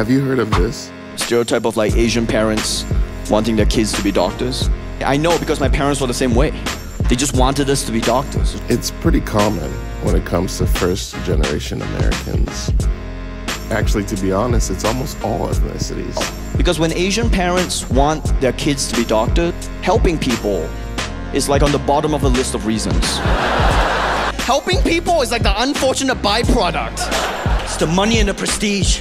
Have you heard of this? Stereotype of like Asian parents wanting their kids to be doctors. I know because my parents were the same way. They just wanted us to be doctors. It's pretty common when it comes to first generation Americans. Actually, to be honest, it's almost all ethnicities. Because when Asian parents want their kids to be doctors, helping people is like on the bottom of the list of reasons. helping people is like the unfortunate byproduct. It's the money and the prestige.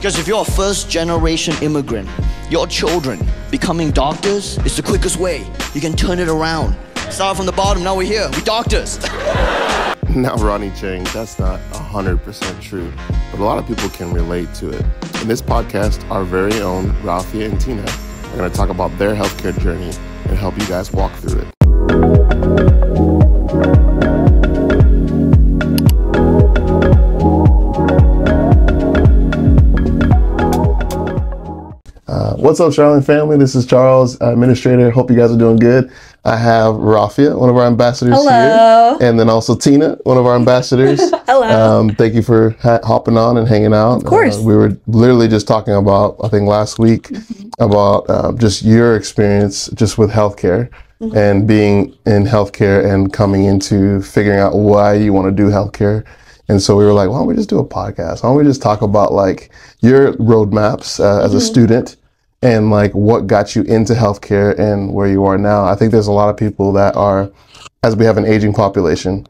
Because if you're a first generation immigrant, your children becoming doctors is the quickest way. You can turn it around. Start from the bottom, now we're here, we doctors. Now, Ronny Chieng, that's not 100% true, but a lot of people can relate to it. In this podcast, our very own Rafia and Teena are going to talk about their healthcare journey and help you guys walk through it. What's up, Charlin family? This is Charles, uh, administrator. Hope you guys are doing good. I have Rafia, one of our ambassadors Hello. here, and then also Teena, one of our ambassadors. Hello. Um, thank you for ha- hopping on and hanging out. Of course. we were literally just talking about, I think last week, Mm-hmm. about uh, just your experience just with healthcare Mm-hmm. and being in healthcare and coming into figuring out why you want to do healthcare. And so we were like, why don't we just do a podcast? Why don't we just talk about like your roadmaps uh, as a Mm-hmm. student and like what got you into healthcare and where you are now? I think there's a lot of people that are, as we have an aging population,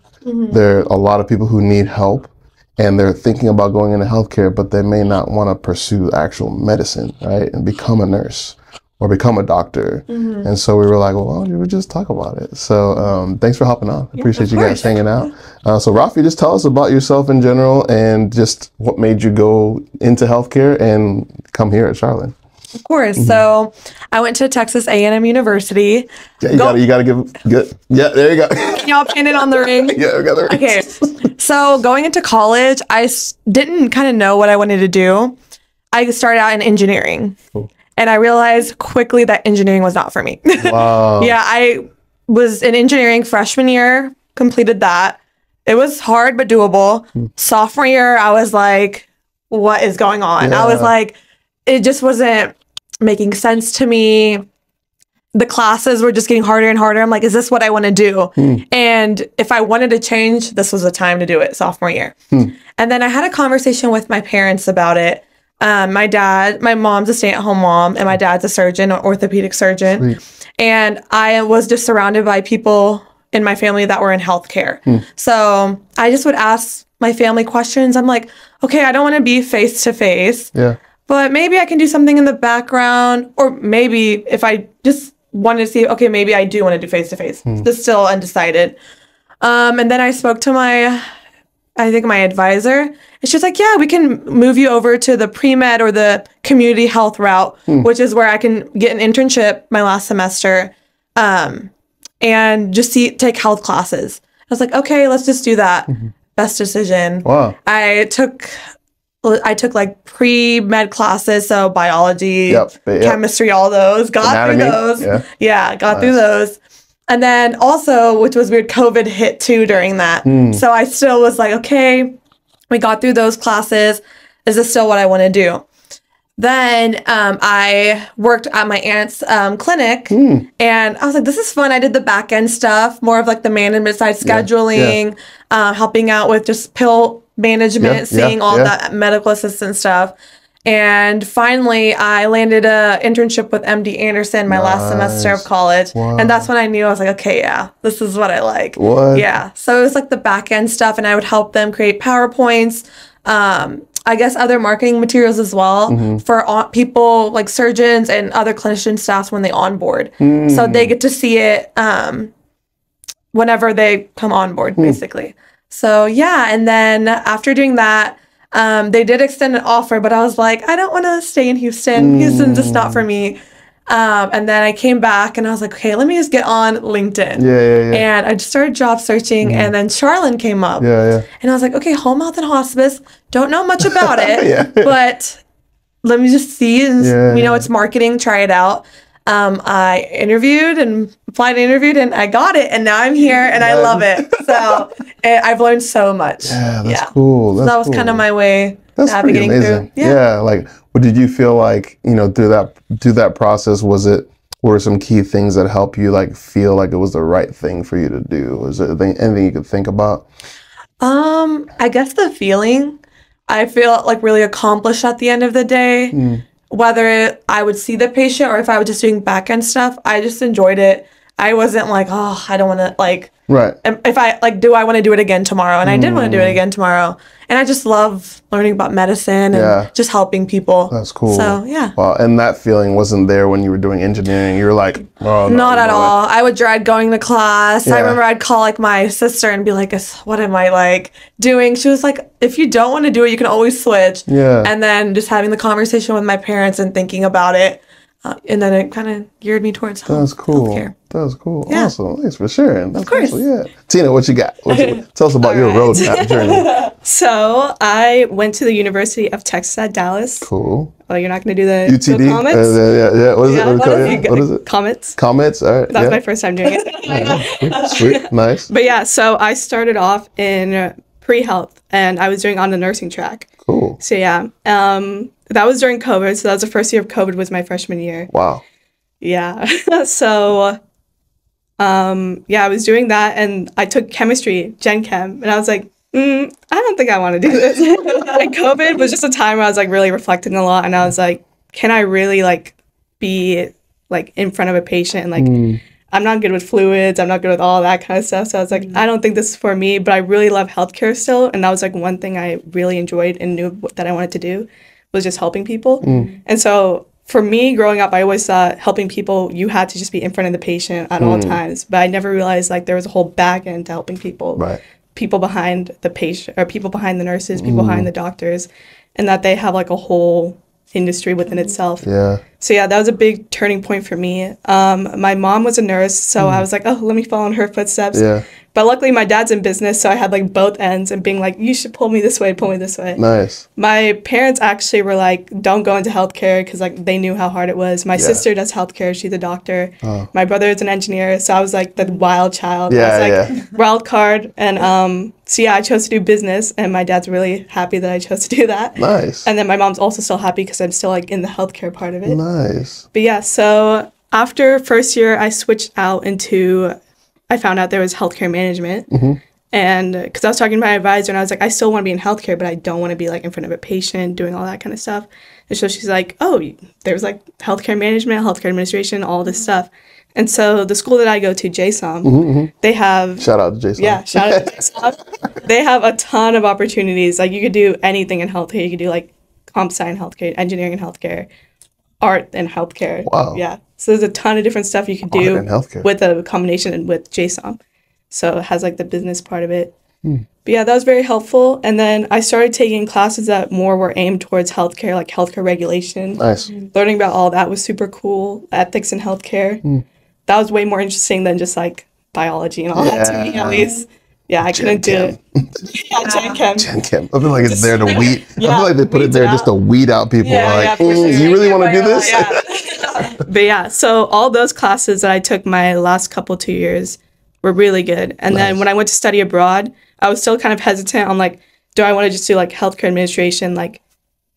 there are a lot of people who need help and they're thinking about going into healthcare, but they may not want to pursue actual medicine, right? And become a nurse or become a doctor. And so we were like, well, why don't you just talk about it? So um, thanks for hopping on. Appreciate of you guys hanging out. Uh, so Rafi, just tell us about yourself in general and just what made you go into healthcare and come here at Charlin. Of course. Mm-hmm. So I went to Texas A&M University. Yeah, you Go- got to you got to give good. Yeah, there you go. Can Y'all painted on the ring. yeah, we got the Okay. So going into college, I s- didn't kind of know what I wanted to do. I started out in engineering. And I realized quickly that engineering was not for me. Wow. yeah, I was in engineering freshman year, completed that. It was hard but doable. Hmm. Sophomore year, I was like, what is going on? I was like, it just wasn't making sense to me. The classes were just getting harder and harder. I'm like, is this what I want to do? Hmm. And if I wanted to change, this was the time to do it, sophomore year. Hmm. And then I had a conversation with my parents about it. Um, my dad, my mom's a stay at home mom, and my dad's a surgeon, an orthopedic surgeon. And I was just surrounded by people in my family that were in healthcare. Hmm. So I just would ask my family questions. I'm like, okay, I don't want to be face to face, Yeah. But maybe I can do something in the background. Or maybe if I just wanted to see, okay, maybe I do want to do face to face. Just still undecided. Um, and then I spoke to my, I think my advisor. And she's like, yeah, we can move you over to the pre med or the community health route, which is where I can get an internship my last semester, um, and just see take health classes. I was like, okay, let's just do that. Best decision. Wow. I took I took like pre med classes, so biology, Yep, yep. chemistry, all those. Got Anatomy, through those. yeah. Yeah, got through those. And then also, which was weird, COVID hit too during that. Hmm. So I still was like, okay, we got through those classes. Is this still what I want to do? Then um, I worked at my aunt's um, clinic, Hmm. and I was like, "This is fun." I did the back end stuff, more of like the management side, scheduling, uh, helping out with just pill management, Yeah, yeah, seeing all yeah. that medical assistant stuff. And finally, I landed a internship with MD Anderson my last semester of college, Wow. and that's when I knew I was like, "Okay, yeah, this is what I like." What? Yeah. So it was like the back end stuff, and I would help them create PowerPoints. Um, I guess other marketing materials as well Mm-hmm. for on- people like surgeons and other clinician staffs when they onboard. So Mm. they get to see it um, whenever they come on board, Hmm. basically. So yeah, and then after doing that, um, they did extend an offer, but I was like, I don't want to stay in Houston. Houston's just not for me. Um, and then I came back and I was like, okay, let me just get on LinkedIn. Yeah, yeah, yeah. And I just started job searching, and then Charlin came up. yeah, yeah. And I was like, okay, home health and hospice. Don't know much about it, Yeah. but let me just see. And Yeah, we know it's marketing. Try it out. Um, I interviewed and applied and interviewed and I got it and now I'm here and I love it. So eh, I've learned so much. Yeah, that's cool. So that was kind of my way That's pretty navigating amazing. through. Yeah. like what did you feel like, you know, through that through that process was it what were some key things that help you like feel like it was the right thing for you to do? Was there anything, anything you could think about? Um, I guess the feeling I feel like really accomplished at the end of the day. Hmm. Whether I would see the patient or if I was just doing back end stuff, I just enjoyed it. I wasn't like, oh, I don't want to like. Right. If I like, do I want to do it again tomorrow? And I did want to do it mm. again tomorrow. And I just love learning about medicine and Yeah. just helping people. That's cool. So yeah. Wow, and that feeling wasn't there when you were doing engineering. You were like, oh, no, Not at no way. all. I would dread going to class. Yeah. I remember I'd call like my sister and be like, "What am I like doing?" She was like, "If you don't want to do it, you can always switch." Yeah. And then just having the conversation with my parents and thinking about it, uh, and then it kind of geared me towards health, That's cool. healthcare. That's cool. Yeah. Awesome. Thanks for sharing. That's Of course. awesome. Yeah. Teena, what you got? What you, tell us about your right. roadmap journey. So I went to the University of Texas at Dallas. Cool. Oh, you're not going to do the UTD. the comments? Uh, yeah, yeah, yeah. What is Yeah, it? What, what is it? it? what is it? Comments. Comments. All right. That was yeah. my first time doing it. Sweet. Nice. but yeah, so I started off in pre-health, and I was doing on the nursing track. Cool. So yeah, um, that was during COVID. So that was the first year of COVID. Was my freshman year. Wow. Yeah. so, um, yeah, I was doing that, and I took chemistry, Gen Chem, and I was like, mm, I don't think I want to do this. and COVID was just a time where I was like really reflecting a lot, and I was like, can I really like be like in front of a patient and like. I'm not good with fluids. I'm not good with all that kind of stuff. So I was like, mm-hmm. I don't think this is for me, but I really love healthcare still. And that was like one thing I really enjoyed and knew that I wanted to do was just helping people. Mm. And so for me growing up, I always thought helping people, you had to just be in front of the patient at all mm. times. But I never realized like there was a whole back end to helping people. Right. People behind the patient or people behind the nurses, people behind mm. the doctors, and that they have like a whole industry within itself. Yeah. So yeah, that was a big turning point for me. Um, my mom was a nurse, so I was like, oh, let me follow in her footsteps. Yeah. But luckily, my dad's in business, so I had like both ends and being like, you should pull me this way, pull me this way. Nice. My parents actually were like, don't go into healthcare because like they knew how hard it was. My sister does healthcare; she's a doctor. Oh. My brother is an engineer, so I was like the wild child. I Yeah, was like wild card, and um, so yeah, I chose to do business, and my dad's really happy that I chose to do that. Nice. And then my mom's also still happy because I'm still like in the healthcare part of it. nice. But yeah, so after first year, I switched out into, I found out there was healthcare management. Mm-hmm. And because I was talking to my advisor, and I was like, I still want to be in healthcare, but I don't want to be like in front of a patient doing all that kind of stuff. And so she's like, Oh, there's like healthcare management, healthcare administration, all this stuff. And so the school that I go to, JSOM, mm-hmm, mm-hmm. they have Shout out to JSOM. yeah, shout out to JSOM. they have a ton of opportunities. Like you could do anything in healthcare. You could do like comp sci in healthcare, engineering in healthcare, art and healthcare. Wow. Yeah. So there's a ton of different stuff you can do Art in healthcare. with a combination and with JSOM. So it has like the business part of it. Hmm. But yeah, that was very helpful. And then I started taking classes that more were aimed towards healthcare, like healthcare regulation Nice. learning about all that was super cool. Ethics in healthcare. Hmm. That was way more interesting than just like biology and all that to me, at least. Yeah, I couldn't do it. yeah, Gen Chem. Gen Chem. I feel like it's there to weed. yeah, I feel like they put it there it just to weed out people. Yeah, like, yeah, for "Mm, sure. you really want to do this? Yeah. but yeah, so all those classes that I took my last couple two years were really good. And then when I went to study abroad, I was still kind of hesitant on like, do I want to just do like healthcare administration, like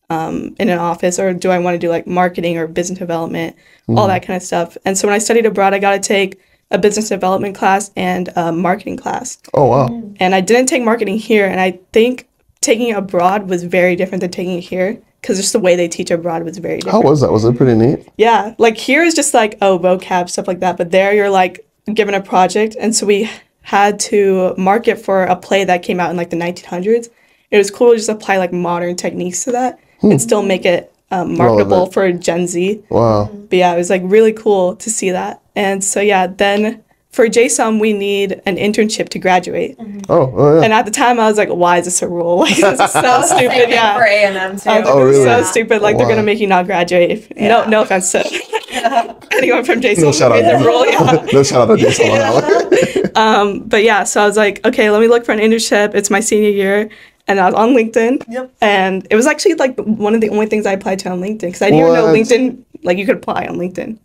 um, in an office, or do I want to do like marketing or business development, all that kind of stuff. And so when I studied abroad, I got to take a business development class and a marketing class Oh wow. and I didn't take marketing here. And I think taking it abroad was very different than taking it here because just the way they teach abroad was very different. How was that? Was it pretty neat? Yeah, like here is just like oh vocab stuff like that, but there you're like given a project, and so we had to market for a play that came out in like the 1900s. It was cool to just apply like modern techniques to that and hmm. still make it um, marketable for Gen Z. Wow. But yeah, it was like really cool to see that. And so yeah, then for JSOM we need an internship to graduate. Oh, oh yeah. And at the time, I was like, "Why is this a rule? Like, this is so stupid." Yeah, For A and M too. I was like, Oh, really? So stupid. Like they're gonna make you not graduate. If, No, no offense to anyone from JSOM. No shout out made that to rule. Yeah. no shout out to JSOM on that one. But yeah, so I was like, okay, let me look for an internship. It's my senior year. And I was on LinkedIn. Yep. And it was actually like one of the only things I applied to on LinkedIn because I didn't even know LinkedIn, like you could apply on LinkedIn.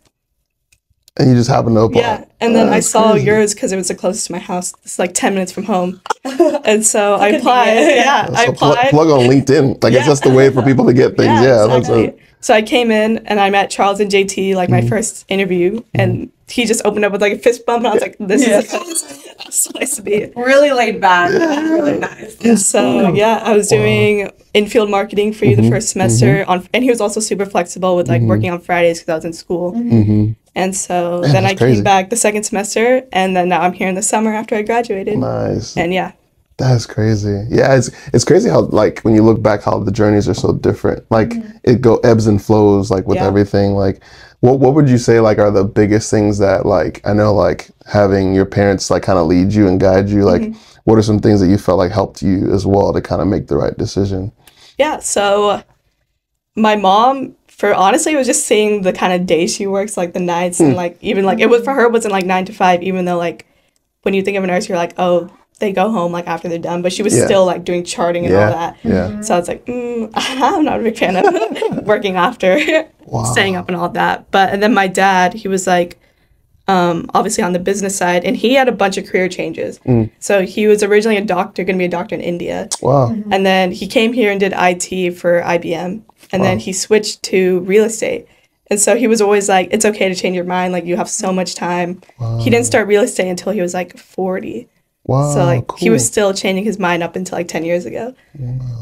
And you just happened to apply. Yeah, and then I saw crazy. yours because it was the closest to my house. It's like ten minutes from home, and so I applied. Yeah, I So pl- applied. plug on LinkedIn. Like, it's just the way for people to get things. Yeah, that's exactly. So I came in and I met Charles and JT like Mm-hmm. my first interview, and he just opened up with like a fist bump, and I was like, "This Yeah. is this place to be." Really laid back. Really nice. So yeah, I was doing infield marketing for you Mm-hmm. the first semester mm-hmm. on, and he was also super flexible with like mm-hmm. working on Fridays because I was in school. Mm-hmm. And so then I crazy. came back the second semester, and then now I'm here in the summer after I graduated. nice. And yeah, That's crazy. Yeah, it's it's crazy how like when you look back how the journeys are so different. Like mm-hmm. it go ebbs and flows like with Yeah. everything. Like what what would you say like are the biggest things that like I know like having your parents like kind of lead you and guide you like mm-hmm. what are some things that you felt like helped you as well to kind of make the right decision? yeah. So my mom, for honestly, it was just seeing the kind of day she works, like the nights, and hmm. like even like it was for her it wasn't like nine to five, even though like when you think of a nurse, you're like, oh, they go home like after they're done, but she was Yeah. still like doing charting and all Yeah. that. Yeah. So I was like, mm, I'm not a big fan of working after, staying up and all that. But and then my dad, he was like, um, obviously on the business side, and he had a bunch of career changes. So he was originally a doctor, going to be a doctor in India, Wow. and then he came here and did IT for IBM, and then he switched to real estate. And so he was always like, "It's okay to change your mind. Like you have so much time." Wow. He didn't start real estate until he was like forty. Wow. So like he was still changing his mind up until like ten years ago,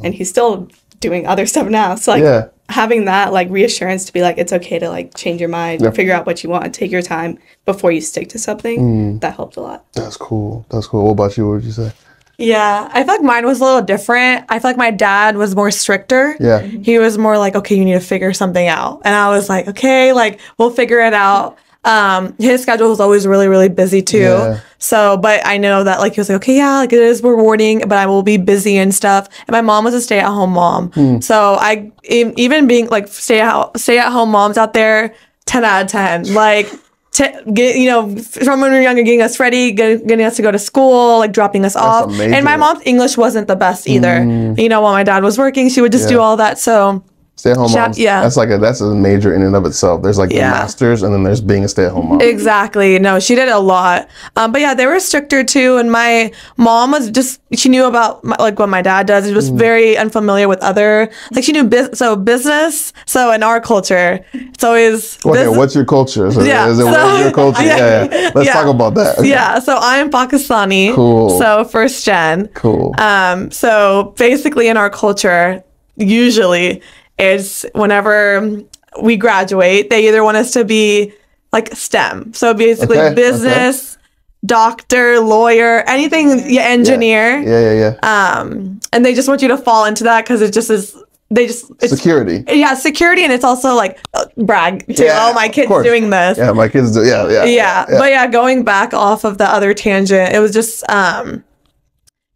and he's still doing other stuff now. So like Yeah. having that like reassurance to be like it's okay to like change your mind, Yeah. figure out what you want, take your time before you stick to something. Mm. That helped a lot. That's cool. That's cool. What about you? What would you say? Yeah, I feel like mine was a little different. I feel like my dad was more stricter. Yeah. He was more like, okay, you need to figure something out. And I was like, okay, like we'll figure it out. Um, his schedule was always really, really busy too. Yeah. So, but I know that like he was like, okay, yeah, like it is rewarding, but I will be busy and stuff. And my mom was a stay at home mom. Hmm. So I even being like stay at, stay at home moms out there, 10 out of 10. Like, t- get, you know, from when we were younger, getting us ready, get, getting us to go to school, like dropping us off. And my mom's English wasn't the best either. You know, while my dad was working, she would just do Mm. All that. So Stay at home Shout- moms. yeah. That's like a that's a major in and of itself. There's like Yeah. the masters and then there's being a stay at home mom. exactly, no, she did a lot. Um, but yeah, they were stricter too. And my mom was just she knew about my, like what my dad does. She Mm. was very unfamiliar with other like she knew bus- so business. So in our culture, it's always Okay, business- what's your culture? So Yeah, is it what so- your culture? Yeah. Yeah. Let's talk about that. Okay. Yeah, so I'm Pakistani. Cool. So first gen. Cool. Um, so basically, in our culture, usually it's whenever we graduate, they either want us to be like STEM. So basically, Okay, okay. business, doctor, lawyer, anything, yeah, engineer. yeah, yeah, yeah. Um, and they just want you to fall into that because it just is. They just it's Security. yeah security, and it's also like uh, brag too. Yeah, oh, my kid's doing this Yeah, my kids do. Yeah, yeah. yeah, but yeah going back off of the other tangent it was just um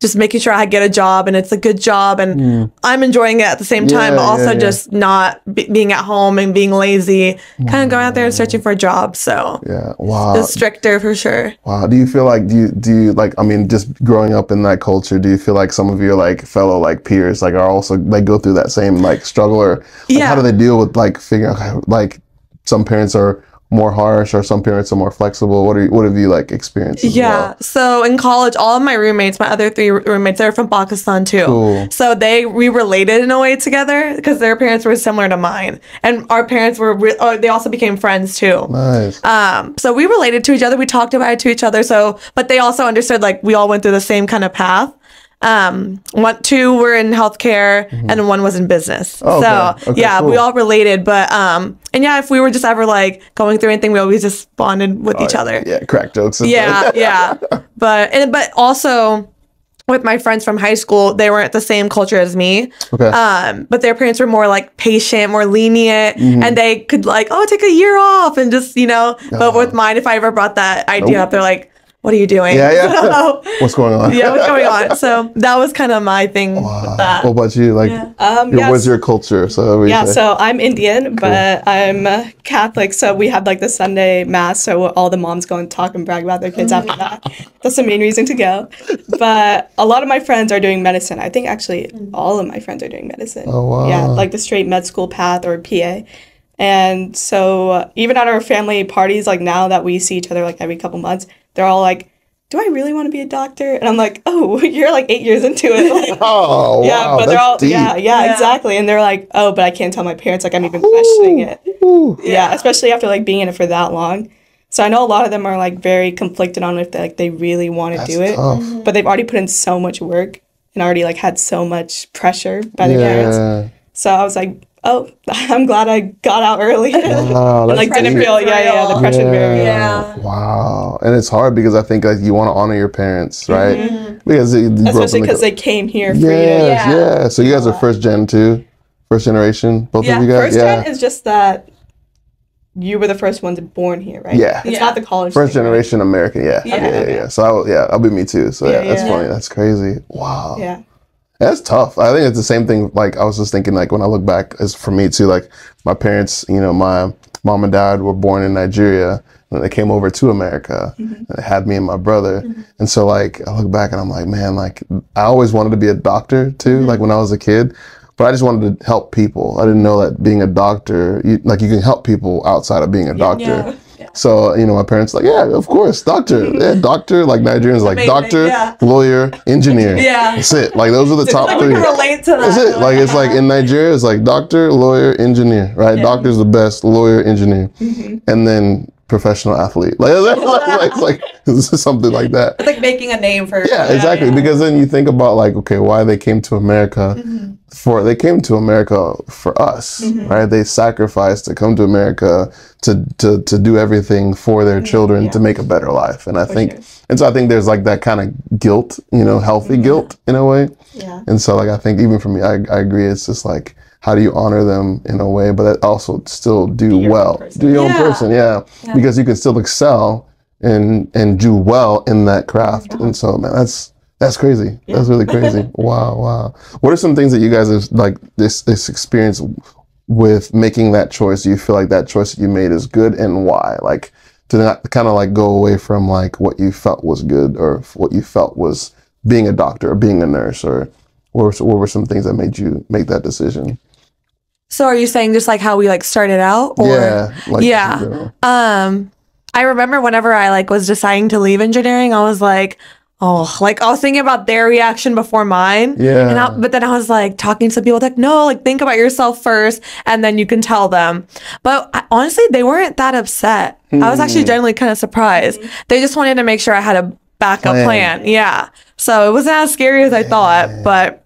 just making sure i get a job and it's a good job and mm. i'm enjoying it at the same time. Yeah, but also yeah, yeah. just not be- being at home and being lazy kind of going out there and searching mm. for a job so Yeah. Wow. it's stricter for sure Wow. Do you feel like do you do you like I mean just growing up in that culture, do you feel like some of your like fellow like peers like are also like go through that same like struggle or like, Yeah. how do they deal with like figuring out how- like some parents are more harsh or some parents are more flexible? What are you, what have you like experienced? Yeah. well? So in college, all of my roommates, my other three roommates, they're from Pakistan too. Cool. So they we related in a way together because their parents were similar to mine, and our parents were. Re- they also became friends too. Nice. Um, so we related to each other. We talked about it to each other. So, but they also understood like we all went through the same kind of path. Um, one, two were in healthcare, and one was in business. Mm-hmm. Oh, okay. So Okay, yeah, we all related. But um, and yeah, if we were just ever like going through anything, we always just bonded with each other. Oh, yeah, crack jokes. and Yeah, yeah. But and but also with my friends from high school, they weren't the same culture as me. Okay. Um, but their parents were more like patient, more lenient, Mm-hmm. and they could like, oh, take a year off and just, you know. But with mine, if I ever brought that idea Nope. up, they're like, what are you doing? Yeah, yeah. So, What's going on? yeah, what's going on? So that was kind of my thing with that. What about you? Like, Um, your, yeah, what's your culture? So what do you Yeah, so I'm Indian, but I'm uh, Catholic. So we have like the Sunday mass, so all the moms go and talk and brag about their kids after that. That's the main reason to go. But a lot of my friends are doing medicine. I think actually all of my friends are doing medicine. Oh, wow. Yeah, like the straight med school path or PA. And so uh, even at our family parties, like now that we see each other like every couple months, they're all like, "Do I really want to be a doctor?" And I'm like, "Oh, you're like eight years into it." Like, Oh, yeah, wow, but they're all yeah, yeah, Yeah. exactly. And they're like, "Oh, but I can't tell my parents like I'm even questioning it." Ooh. Yeah, especially after like being in it for that long. So I know a lot of them are like very conflicted on if they like they really want to That's do it, tough. but they've already put in so much work and already like had so much pressure by their parents. Yeah. So I was like, oh, I'm glad I got out early. Wow, that's like didn't feel yeah yeah the pressure very real. Yeah. Wow. And it's hard because I think like you want to honor your parents, mm-hmm. right? Because you grew up especially in the- because they came here free. Yes, to, yeah. So you guys are first gen too, first generation, both Yeah, of you guys. First yeah. gen is just that you were the first ones born here, right? Yeah. It's Yeah. not the college. First thing, right? generation American, yeah, yeah, yeah, yeah. So I, will- yeah, I'll be me too. So yeah, Yeah, that's funny. That's crazy. Wow, Yeah. That's tough. I think it's the same thing. Like I was just thinking, like when I look back, as for me too. Like my parents, you know, my mom and dad were born in Nigeria, and they came over to America, mm-hmm. and they had me and my brother. Mm-hmm. And so like I look back and I'm like, man, like I always wanted to be a doctor too. Mm-hmm. Like when I was a kid. But I just wanted to help people. I didn't know that being a doctor, you, like you can help people outside of being a doctor. So you know, my parents like, yeah, of course, doctor, yeah, doctor. Like Nigerians, like doctor, yeah. lawyer, engineer. Yeah. that's it. Like those are the top Like three. relate to that. That's it. Like it's like in Nigeria, it's like doctor, lawyer, engineer. Right? Doctor's the best, lawyer, engineer, Mm-hmm. and then professional athlete. Like, like, like it's something like that. It's like making a name for Yeah, exactly. Because then you think about like, okay, why they came to America Mm-hmm. for they came to America for us, mm-hmm. right? They sacrificed to come to America to to to do everything for their mm-hmm. children to make a better life. And I think and so I think there's like that kind of guilt, you know, healthy mm-hmm. guilt in a way. Yeah. And so like I think even for me, I, I agree. It's just like how do you honor them in a way, but that also still do your well. Do your own person, yeah. Because you can still excel and and do well in that craft. And so man, that's that's crazy. That's really crazy. wow, wow. What are some things that you guys have like this this experience with making that choice? Do you feel like that choice that you made is good and why? Like to not kind of like go away from like what you felt was good or what you felt was being a doctor or being a nurse or what were, what were some things that made you make that decision? So are you saying just like how we like started out? Or yeah. Like, yeah. Um, I remember whenever I like was deciding to leave engineering, I was like, oh, like I was thinking about their reaction before mine. Yeah. And I, but then I was like talking to people like, no, like think about yourself first, and then you can tell them. But I, honestly, they weren't that upset. I was Hmm. actually genuinely kind of surprised. They just wanted to make sure I had a backup Plan. plan. Yeah. So it wasn't as scary as I thought, but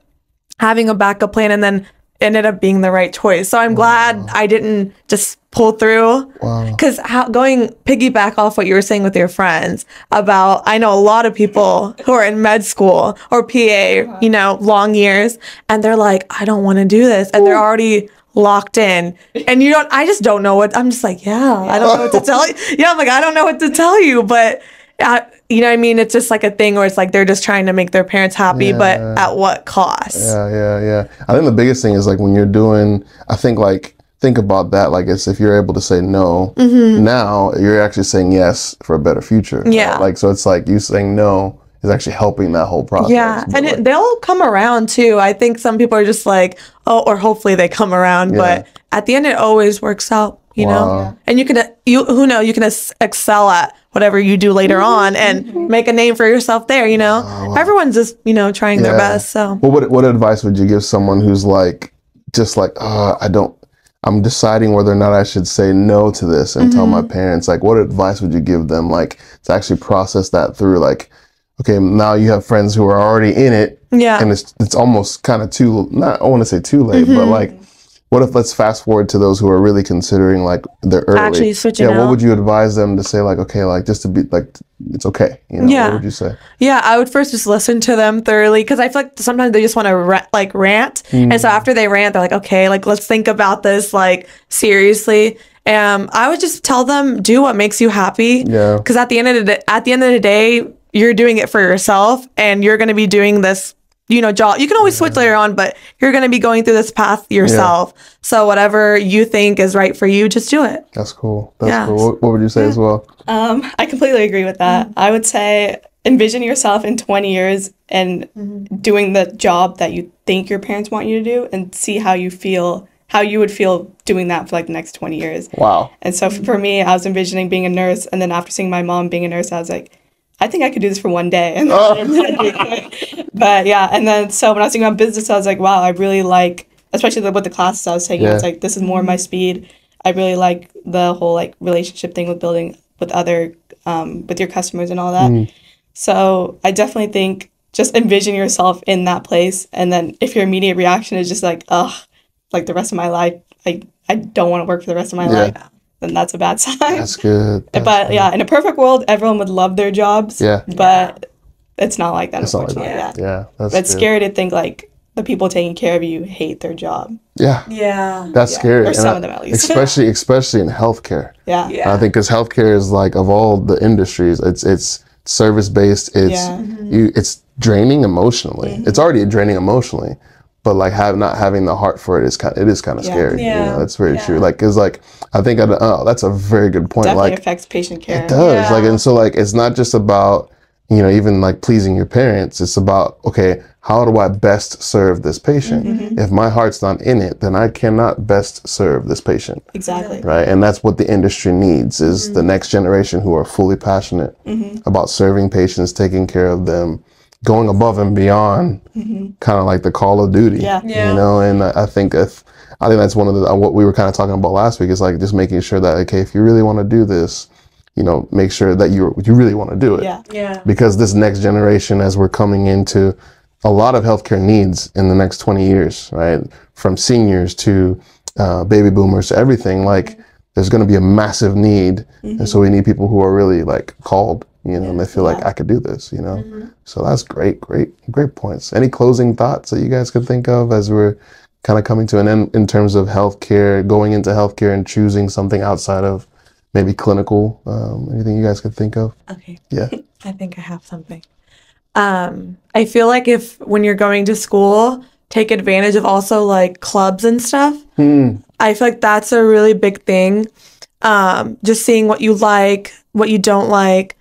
having a backup plan and then ended up being the right choice. So I'm glad I didn't just pull through. Because how going piggyback off what you were saying with your friends about, I know a lot of people who are in med school or PA, uh-huh. you know, long years, and they're like, I don't want to do this, and they're already locked in, and you don't. I just don't know what. I'm just like, yeah, I don't know what to tell you. Yeah, I'm like, I don't know what to tell you, but. Uh, you know what I mean? It's just like a thing where it's like they're just trying to make their parents happy, but at what cost? Yeah, yeah, yeah. I think the biggest thing is like when you're doing, I think like, think about that. Like, it's if you're able to say no now, you're actually saying yes for a better future. right? Mm-hmm. Yeah. Like, so it's like you saying no is actually helping that whole process. Yeah, But, and like, it, they'll come around too. I think some people are just like, oh, or hopefully they come around, but at the end, it always works out, you Wow. know. And you can, you who know, you can ex- excel at whatever you do later on and make a name for yourself there. You know, everyone's just you know trying their best. So Well, what what advice would you give someone who's like, just like, uh, I don't, I'm deciding whether or not I should say no to this and tell my Mm-hmm. parents. Like, what advice would you give them, like, to actually process that through? Like, okay, now you have friends who are already in it, yeah, and it's it's almost kind of too. Not I want to say too late, Mm-hmm. but like, what if let's fast forward to those who are really considering like they're early. Actually switching Yeah, what would you advise them to say? Like, okay, like just to be like, it's okay. You know, Yeah. what would you say? Yeah, I would first just listen to them thoroughly because I feel like sometimes they just want to ra- like rant, and so after they rant, they're like, okay, like let's think about this like seriously. Um, I would just tell them do what makes you happy. Yeah. Because at the end of the at the end of the day, you're doing it for yourself, and you're going to be doing this. You know, job. You can always switch later on, but you're going to be going through this path yourself. So whatever you think is right for you, just do it. That's cool. That's Yeah. cool. What, what would you say as well? Um, I completely agree with that. I would say envision yourself in 20 years and doing the job that you think your parents want you to do and see how you feel how you would feel doing that for like the next 20 years. Wow. And so for me, I was envisioning being a nurse, and then after seeing my mom being a nurse, I was like, I think I could do this for one day. And but yeah, and then so when I was thinking about business, I was like, wow, I really like, especially the, with the classes I was taking. Yeah. like, this is more my speed. I really like the whole like relationship thing with building with other um, with your customers and all that. So I definitely think just envision yourself in that place, and then if your immediate reaction is just like, ugh, like the rest of my life, I I don't want to work for the rest of my Yeah. life, then that's a bad sign. That's good. That's but yeah, in a perfect world, everyone would love their jobs. Yeah. But it's not like that, It's not like that. yeah. Yeah. That's But it's good. scary to think like the people taking care of you hate their job. Yeah. Yeah. That's Yeah. scary. Or And some I- of them at least. especially especially in healthcare. Yeah. Yeah. I think because healthcare is like of all the industries, it's it's service based. It's Yeah. Mm-hmm. you. It's draining emotionally. It's already draining emotionally, but like have not having the heart for it is kind. It is kind of Yeah. scary. Yeah. You know, that's very Yeah. true. Like, cause like I think I, oh, that's a very good point. Definitely like affects patient care. it does. Yeah. Like, and so like it's not just about you know even like pleasing your parents. It's about okay, how do I best serve this patient? Mm-hmm. mm-hmm. If my heart's not in it, then I cannot best serve this patient Exactly. right? And that's what the industry needs is the mm-hmm. next generation who are fully passionate mm-hmm. about serving patients, taking care of them, going above and beyond, mm-hmm. kind of like the Call of Duty. Yeah. Yeah. You know, and I I think if I think that's one of the what we were kind of talking about last week is like just making sure that okay, if you really want to do this, you know, make sure that you you really want to do it Yeah. Yeah. because this next generation, as we're coming into a lot of healthcare needs in the next 20 years, right? From seniors to uh, baby boomers to everything, like mm-hmm. there's going to be a massive need. And so mm-hmm. we need people who are really like called, you know, and they feel like I could do this, you know? So that's great, great, great points. Any closing thoughts that you guys could think of as we're kind of coming to an end in terms of healthcare, going into healthcare and choosing something outside of maybe clinical? Um, anything you guys could think of? Okay. Yeah. I think I have something. Um, I feel like if when you're going to school, take advantage of also like clubs and stuff. I feel like that's a really big thing. Um, just seeing what you like, what you don't like,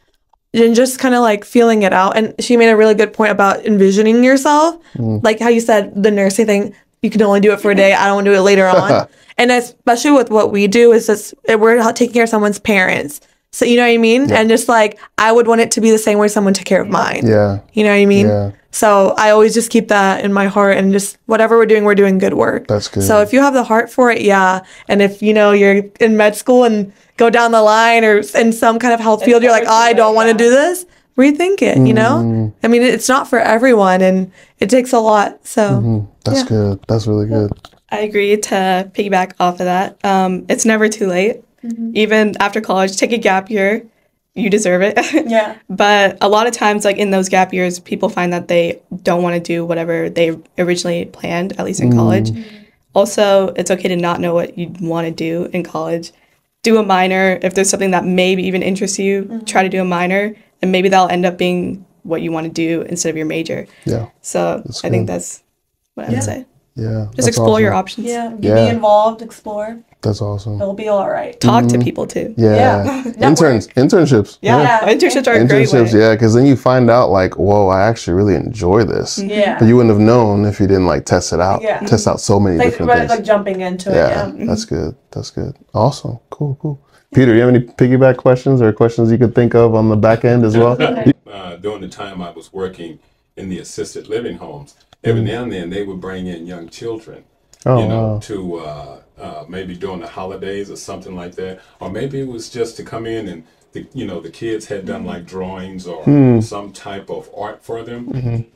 and just kind of like feeling it out. And she made a really good point about envisioning yourself, mm. like how you said the nursing thing. You can only do it for a day. I don't want to do it later on. and especially with what we do, is just we're taking care of someone's parents. So you know what I mean? And just like I would want it to be the same way someone took care of mine. Yeah. You know what I mean? Yeah. So I always just keep that in my heart and just whatever we're doing, we're doing good work. That's good. So if you have the heart for it, yeah. And if you know you're in med school and go down the line or in some kind of health field, you're like, oh, I don't want to do this. Rethink it. You know. Mm-hmm. I mean, it's not for everyone, and it takes a lot. So That's Yeah. good. That's really good. I agree to piggyback off of that. Um, it's never too late. Mm-hmm. Even after college, take a gap year. You deserve it. yeah, But a lot of times, like in those gap years, people find that they don't want to do whatever they originally planned, at least in mm-hmm. college. Mm-hmm. Also, it's okay to not know what you want to do in college. Do a minor. If there's something that maybe even interests you, try to do a minor, and maybe that'll end up being what you want to do instead of your major. Yeah. So I think that's what I would say. Yeah. Just that's explore your options. yeah. Get Yeah. involved, explore. That's awesome. It'll be all right. Talk to people too. Yeah. Yeah. Interns, internships. Yeah, Yeah. internships are a great way. Internships, yeah, because then you find out like, whoa, I actually really enjoy this. Yeah. But you wouldn't have known if you didn't like test it out. Yeah. Test out so many Like, different right, things. like jumping into it. yeah, Yeah. that's good. That's good. Awesome. Cool, cool. Peter, you have any piggyback questions or questions you could think of on the back end as well? uh, during the time I was working in the assisted living homes, every now and then they would bring in young children, Oh, you know, wow. to uh, uh, maybe during the holidays or something like that, or maybe it was just to come in and the, you know the kids had done like drawings or some type of art for them.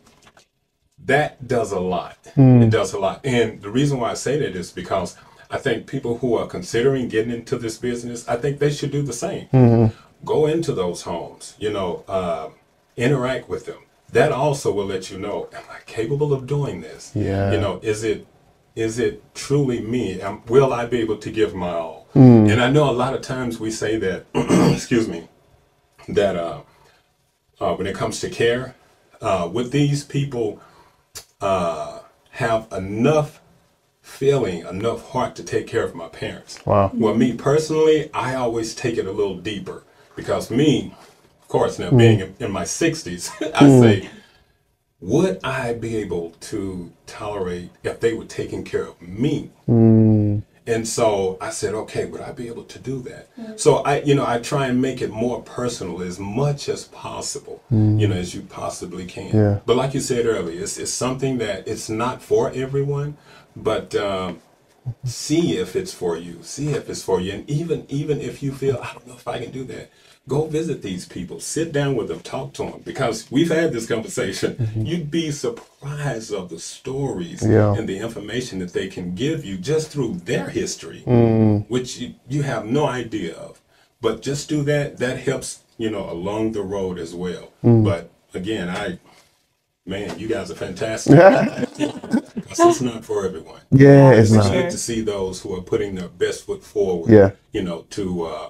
That does a lot. It does a lot, and the reason why I say that is because I think people who are considering getting into this business, I think they should do the same. Go into those homes, you know, uh, interact with them. That also will let you know, am I capable of doing this? Yeah. You know, is it is it truly me? Am, will I be able to give my all? And I know a lot of times we say that, excuse me, that uh, uh, when it comes to care, uh, would these people uh, have enough feeling, enough heart to take care of my parents? Wow. Well, me personally, I always take it a little deeper because me, of course, now being in, in my 60s, I say, would I be able to tolerate if they were taking care of me? And so I said, okay, would I be able to do that? So I, you know, I try and make it more personal as much as possible, you know, as you possibly can. Yeah. But like you said earlier, it's, it's something that it's not for everyone, but um, see if it's for you. See if it's for you. And even even if you feel I don't know if I can do that, go visit these people. Sit down with them, talk to them because we've had this conversation. Mm-hmm. You'd be surprised of the stories Yeah. and the information that they can give you just through their history, mm. which you, you have no idea of. But just do that. That helps you know along the road as well. Mm. But again, I. Man, you guys are fantastic. It's not for everyone. Yeah, it's It's not. good to see those who are putting their best foot forward. Yeah. You know, to uh,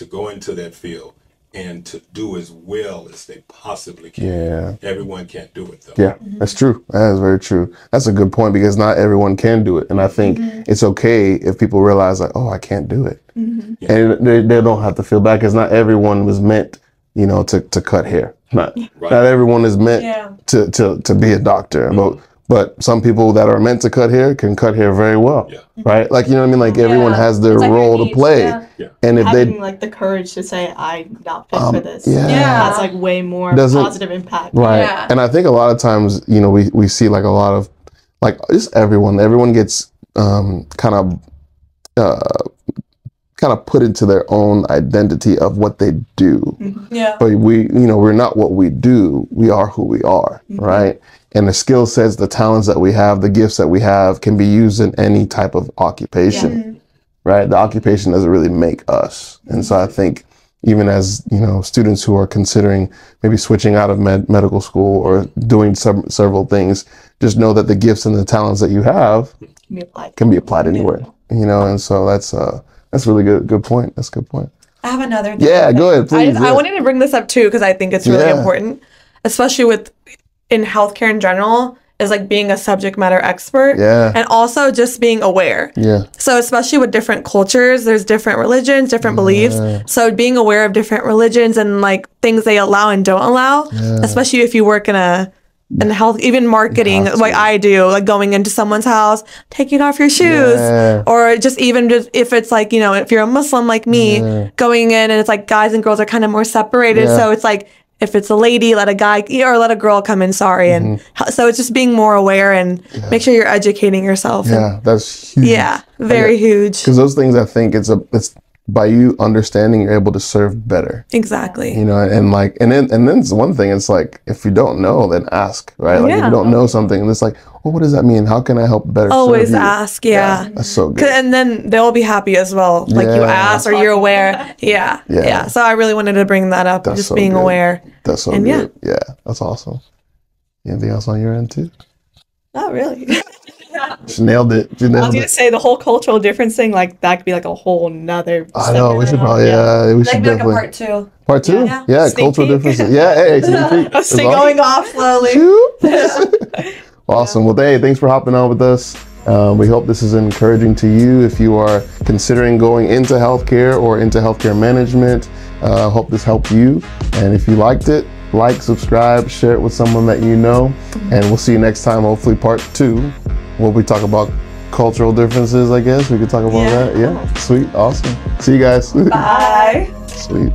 to go into that field and to do as well as they possibly can. Yeah. Everyone can't do it though. Yeah, that's true. That is very true. That's a good point because not everyone can do it, and I think mm-hmm. it's okay if people realize like, oh, I can't do it, mm-hmm. and they, they don't have to feel bad because not everyone was meant, you know, to, to cut hair. Not not everyone is meant Yeah. to, to to be a doctor, mm-hmm. but but some people that are meant to cut hair can cut hair very well, Yeah. right? Like you know what I mean? Like everyone Yeah. has their like your role to play, yeah. Yeah. and if they Having like the courage to say I'm not fit for this. yeah. Yeah. That's like way more Doesn't- positive impact. Right. Yeah. And I think a lot of times, you know, we, we see like a lot of like just everyone, everyone gets um, kind of uh, kind of put into their own identity of what they do. Yeah. But we, you know, we're not what we do. We are who we are, right? And the skill sets, the talents that we have, the gifts that we have can be used in any type of occupation, right? The occupation doesn't really make us. And so I think even as, you know, students who are considering maybe switching out of med- medical school or doing some, several things, just know that the gifts and the talents that you have Can be applied. can be applied anywhere, you know? And so that's, uh, that's really good, good point. That's a good point. I have another. Yeah, go ahead, I, please. just, I yeah. wanted to bring this up too because I think it's really Yeah. important, especially with in healthcare in general, is like being a subject matter expert. Yeah. And also just being aware. Yeah. So especially with different cultures, there's different religions, different beliefs. So being aware of different religions and like things they allow and don't allow, especially if you work in a in health, even marketing, like. I do, like going into someone's house, taking off your shoes, Yeah. or just even just if it's like you know if you're a Muslim like me, going in and it's like guys and girls are kind of more separated. Yeah. So it's like if it's a lady, let a guy or let a girl come in. Sorry, and Mm-hmm. so it's just being more aware and make sure you're educating yourself. and- Yeah. That's huge. yeah, very huge. because those things I think it's a it's by you understanding you're able to serve better Exactly. you know and like and then and then it's one thing it's like if you don't know then ask right like if you don't know something and it's like well what does that mean how can I help better Always serve you? ask, yeah. that's so 'Cause- good And then they'll be happy as well. Like you ask or you're aware. Yeah, Yeah. yeah. So I really wanted to bring that up. That's just so being good. aware. that's so And yeah. good yeah that's awesome anything else on your end too Not really. she nailed it she I was gonna it say the whole cultural difference thing, like that could be like a whole nother. I know we should probably yeah, we should Like, like a definitely part two. part two Yeah. yeah, Sneak cultural peek. differences yeah hey sneak peek. As sneak Going off slowly. awesome. Well, hey, thanks for hopping on with us. Um, we hope this is encouraging to you if you are considering going into healthcare or into healthcare management. Uh, I hope this helped you. And if you liked it, like, subscribe, share it with someone that you know. And we'll see you next time, hopefully, part two, where we talk about cultural differences, I guess. We could talk about Yeah. that. Yeah. Sweet. Awesome. See you guys. Bye. Sweet.